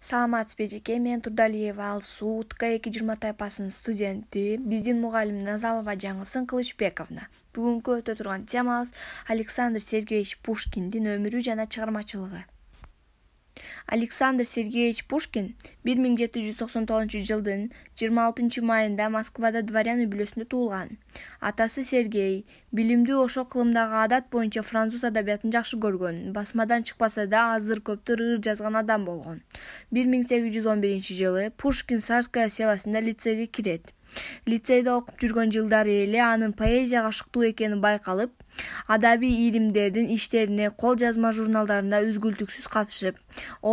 саламатсызбы эжеке мен турдалиева. Алсуу утк эки жыйырма тайпасынын студенти биздин мугалим назалова жаңылсын кылычбековна. Бүгүнкү өтө турган темабыз александр сергеевич пушкиндин өмүрү жана чыгармачылыгы александр сергеевич пушкин бир миң жети жүз токсон тогузунчу жылдын жыйырма алтынчы майында москвада дворян үй бүлөсүндө туулган. Атасы сергей билимдүү ошол кылымдагы адат боюнча француз адабиятын жакшы көргөн басмадан чыкпаса да аздыр көптүр ыр жазган адам болгон. бир миң сегиз жүз он биринчи жылы пушкин царское селосунда лицейге кирет лицейде окуп жүргөн жылдары эле анын поэзияга ашыктуу экени байкалып адабий ийримдердин иштерине кол жазма журналдарына үзгүлтүксүз катышып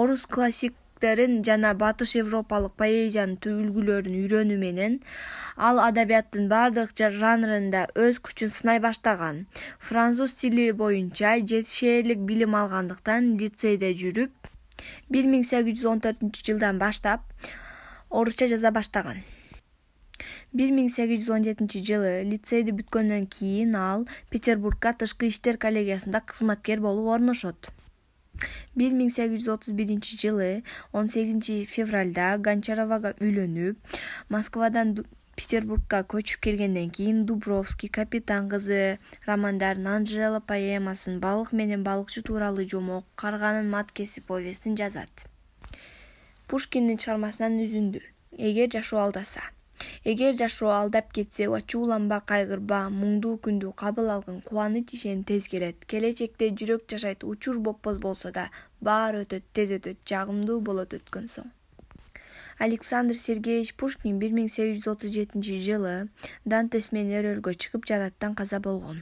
орус классиктерин жана батыш европалык поэзиянын үлгүлөрүн үйрөнүү менен ал адабияттын баардык жанрында өз күчүн сынай баштаган француз тили боюнча жетишээрлик билим алгандыктан лицейде жүрүп бир миң сегиз жүз он төртүнчү жылдан баштап орусча жаза баштаган бир миң сегиз жүз он жетинчи жылы лицейди бүткөндөн кийин ал петербургка тышкы иштер коллегиясында кызматкер болуп орношот. Бир миң сегиз жүз отуз биринчи жылы он сегизинчи февралда гончаровага үйлөнүп москвадан петербургка көчүп келгенден кийин дубровский капитан кызы романдарын анжела поэмасын балык менен балыкчы тууралуу жомок карганын маткеси повестин жазат. Пушкиндин чыгармасынан үзүндү. Эгер жашоо алдаса эгер жашоо алдап кетсе ачууланба кайгырба муңдуу күндү кабыл алгын кубаныч ишен тез келет. Келечекте жүрөк жашайт учур боппоз болсо да баары өтөт тез өтөт жагымдуу болот өткөн соң. Александр сергеевич пушкин бир миң сегиз жүз отуз жетинчи жылы дантес менен өрөөлгө чыгып жараттан каза болгон